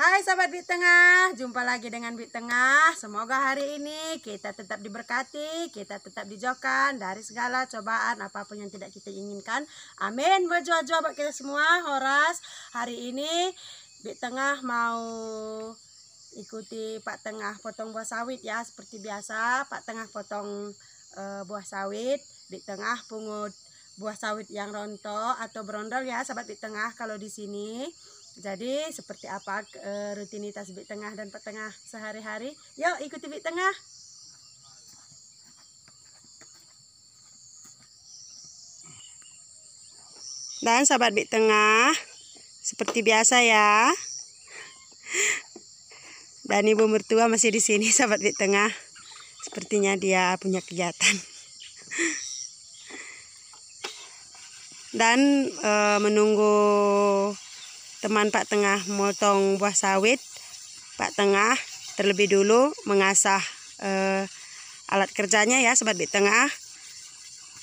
Hai sahabat Bit Tengah, jumpa lagi dengan Bit Tengah. Semoga hari ini kita tetap diberkati, kita tetap dijauhkan dari segala cobaan apa pun yang tidak kita inginkan. Amin. Berjuang-juang buat kita semua. Horas, hari ini Bit Tengah mau ikuti Pak Tengah potong buah sawit ya seperti biasa. Pak Tengah potong uh, buah sawit, Bit Tengah pungut buah sawit yang rontok atau berondol ya sahabat Bit Tengah kalau di sini. Jadi seperti apa e, rutinitas Bik Tengah dan Pak Tengah sehari-hari? Yuk ikuti Bik Tengah. Dan sahabat Bik Tengah, seperti biasa ya. Dan ibu mertua masih di sini sahabat Bik Tengah. Sepertinya dia punya kegiatan. Dan e, menunggu teman Pak Tengah motong buah sawit. Pak Tengah terlebih dulu mengasah eh, alat kerjanya ya Sobat Bit Tengah.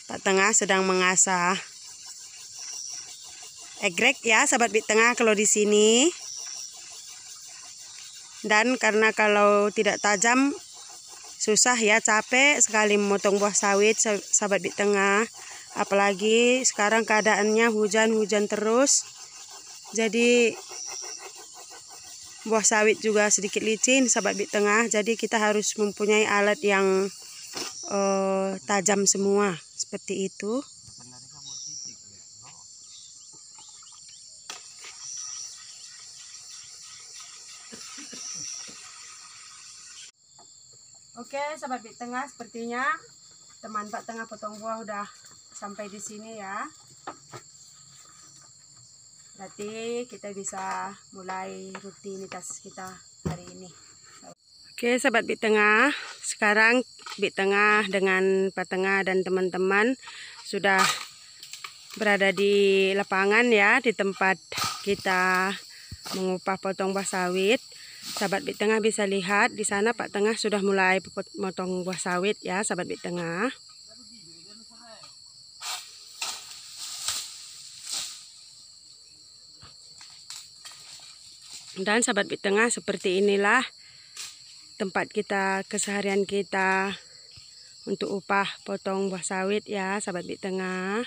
Pak Tengah sedang mengasah egrek ya Sobat Bit Tengah kalau di sini. Dan karena kalau tidak tajam susah ya capek sekali memotong buah sawit sahabat Bit Tengah. Apalagi sekarang keadaannya hujan-hujan terus jadi buah sawit juga sedikit licin sahabat bit tengah. Jadi kita harus mempunyai alat yang uh, tajam semua. Seperti itu. Oke, sahabat bit tengah, sepertinya. Teman Pak Tengah potong buah udah sampai di sini ya. Berarti kita bisa mulai rutinitas kita hari ini. Oke, sahabat Bit Tengah. Sekarang Bit Tengah dengan Pak Tengah dan teman-teman sudah berada di lapangan ya, di tempat kita mengupah potong buah sawit. Sahabat Bit Tengah bisa lihat di sana Pak Tengah sudah mulai potong buah sawit ya, sahabat Bit Tengah. Dan sahabat di tengah seperti inilah tempat kita keseharian kita untuk upah potong buah sawit ya sahabat di tengah.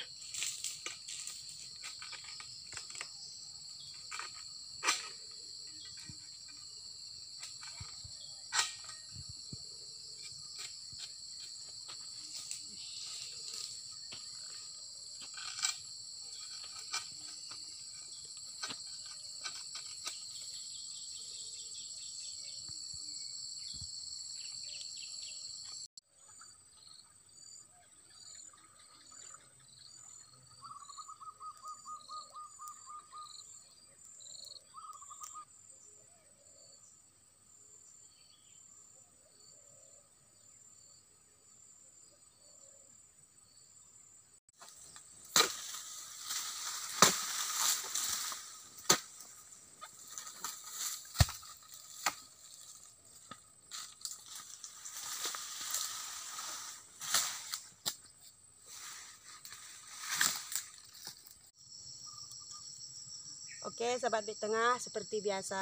Oke sahabat di tengah seperti biasa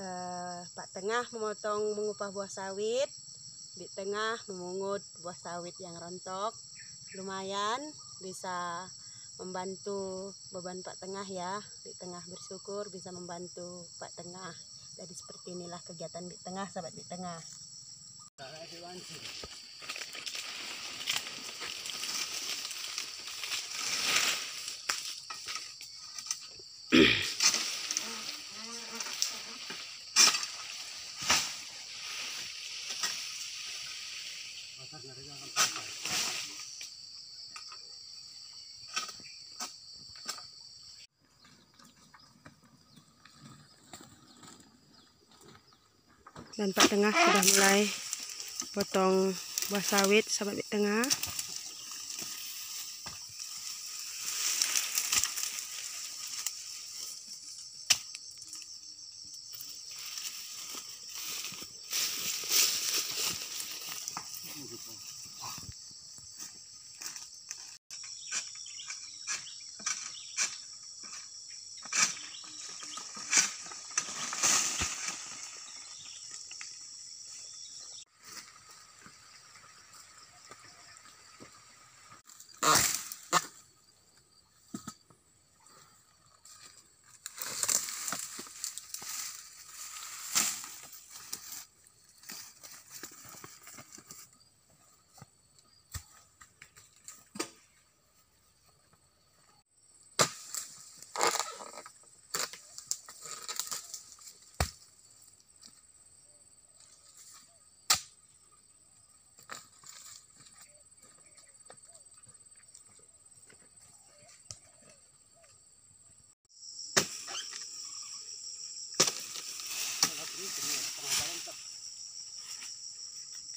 eh, Pak Tengah memotong mengupah buah sawit di tengah memungut buah sawit yang rontok. Lumayan bisa membantu beban Pak Tengah ya. Di tengah bersyukur bisa membantu Pak Tengah. Jadi seperti inilah kegiatan di tengah sahabat di tengah dan Pak Tengah sudah mulai potong buah sawit sahabat tengah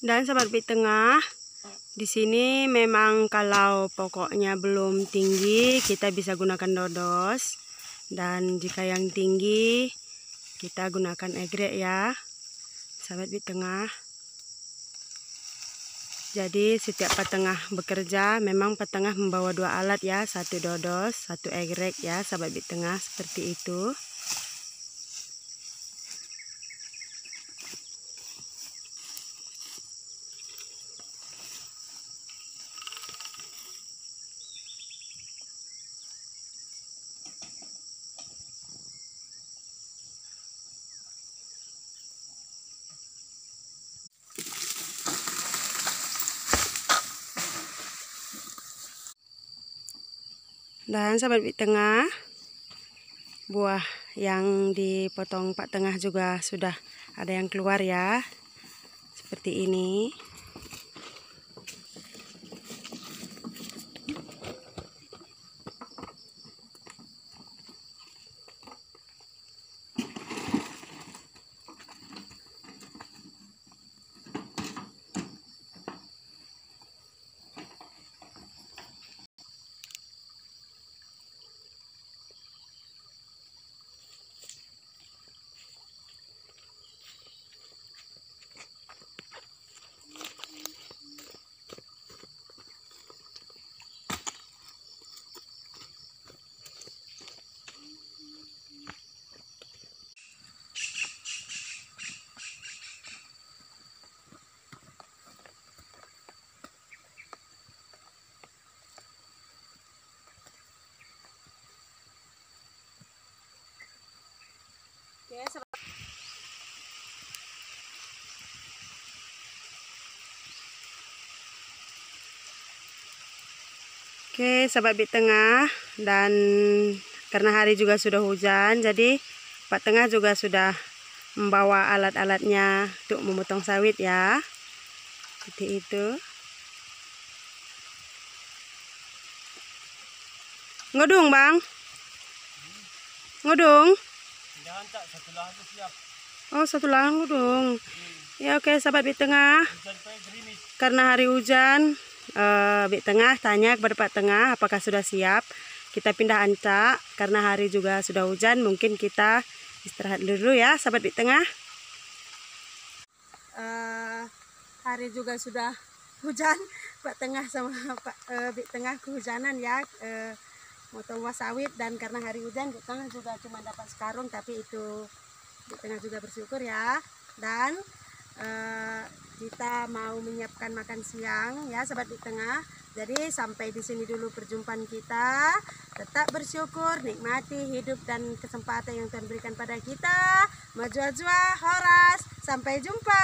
Dan sahabat bit tengah, di sini memang kalau pokoknya belum tinggi, kita bisa gunakan dodos. Dan jika yang tinggi, kita gunakan egrek ya. Sahabat bit tengah. Jadi setiap petengah bekerja memang petengah membawa dua alat ya, satu dodos, satu egrek ya, sahabat bit tengah seperti itu. Dan sahabat di tengah, buah yang dipotong pak tengah juga sudah ada yang keluar ya. Seperti ini. Oke, sahabat bit tengah dan karena hari juga sudah hujan, jadi Pak Tengah juga sudah membawa alat-alatnya untuk memotong sawit ya. Seperti itu. Ngodung, Bang. Ngodung. Jangan tak satu lahan siap. Oh, satu lahan ngodung. Ya oke, sahabat bit tengah. Karena hari hujan, uh, Bik Tengah tanya kepada Pak Tengah apakah sudah siap. Kita pindah ancak karena hari juga sudah hujan. Mungkin kita istirahat dulu ya, sahabat Bik Tengah. Uh, hari juga sudah hujan, Pak Tengah sama Pak uh, Bik Tengah kehujanan ya. Uh, motong sawit dan karena hari hujan Bik Tengah juga cuma dapat sekarung tapi itu Bik Tengah juga bersyukur ya. Dan kita mau menyiapkan makan siang ya sahabat di tengah. Jadi sampai di sini dulu perjumpaan kita. Tetap bersyukur nikmati hidup dan kesempatan yang Tuhan berikan pada kita. Maju horas. Sampai jumpa